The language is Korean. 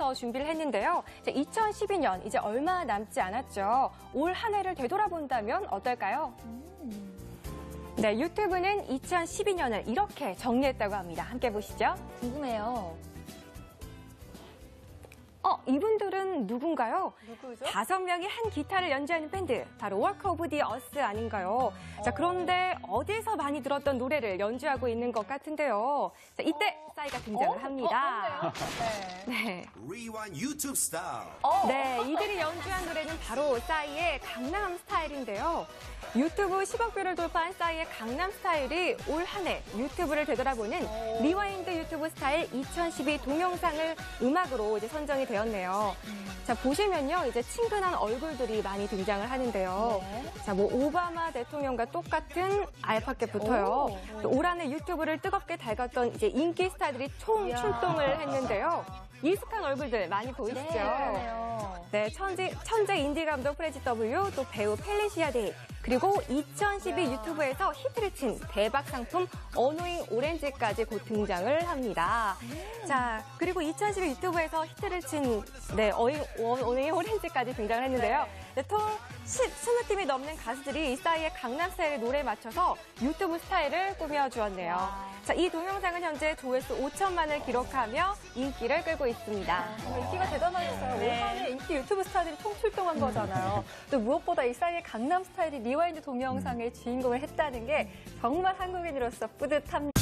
전부터 준비를 했는데요. 2012년 이제 얼마 남지 않았죠. 올 한 해를 되돌아본다면 어떨까요? 네, 유튜브는 2012년을 이렇게 정리했다고 합니다. 함께 보시죠. 궁금해요. 어, 이분들은 누군가요? 누구죠? 다섯 명이 한 기타를 연주하는 밴드, 바로 Walk off the Earth 아닌가요? 자, 그런데 어디서 많이 들었던 노래를 연주하고 있는 것 같은데요. 자, 이때 싸이가 등장을 합니다. 어, 네. 네. Rewind YouTube style. 어, 네, 이들이 연주한 노래는 바로 싸이의 강남 스타일인데요. 유튜브 10억 뷰를 돌파한 싸이의 강남 스타일이 올 한 해 유튜브를 되돌아보는 Rewind YouTube style 2012 동영상을 음악으로 이제 선정이 되었 네요. 자, 보시면요. 이제 친근한 얼굴들이 많이 등장을 하는데요. 네. 자, 뭐 오바마 대통령과 똑같은 Alphacat부터요. 오. 또 올 한 해 유튜브를 뜨겁게 달궜던 이제 인기 스타들이 총. 출동을 했는데요. 익숙한 얼굴들 많이 보이시죠? 네. 네, 천재, 천재 인디 감독 Freddie W, 또 배우 펠리시아 데이, 그리고 2012 이야. 유튜브에서 히트를 친 대박 상품 Annoying Orange까지 곧 등장을 합니다. 음. 자, 그리고 2012 유튜브에서 히트를 친, 네, 어잉, 어- Annoying Orange까지 등장을 했는데요. 네, 총 10, 20팀이 넘는 가수들이 이 싸이의 강남 스타일의 노래에 맞춰서 유튜브 스타일을 꾸며주었네요. 와. 자, 이 동영상은 현재 조회수 5천만을 기록하며 인기를 끌고 있습니다. 정말 인기가 대단하셨어요. 네. 올 한해 인기 유튜브 스타들이 총출동한 거잖아요. 또 무엇보다 이 싸이의 강남 스타일이 rewind 동영상의 주인공을 했다는 게 정말 한국인으로서 뿌듯합니다.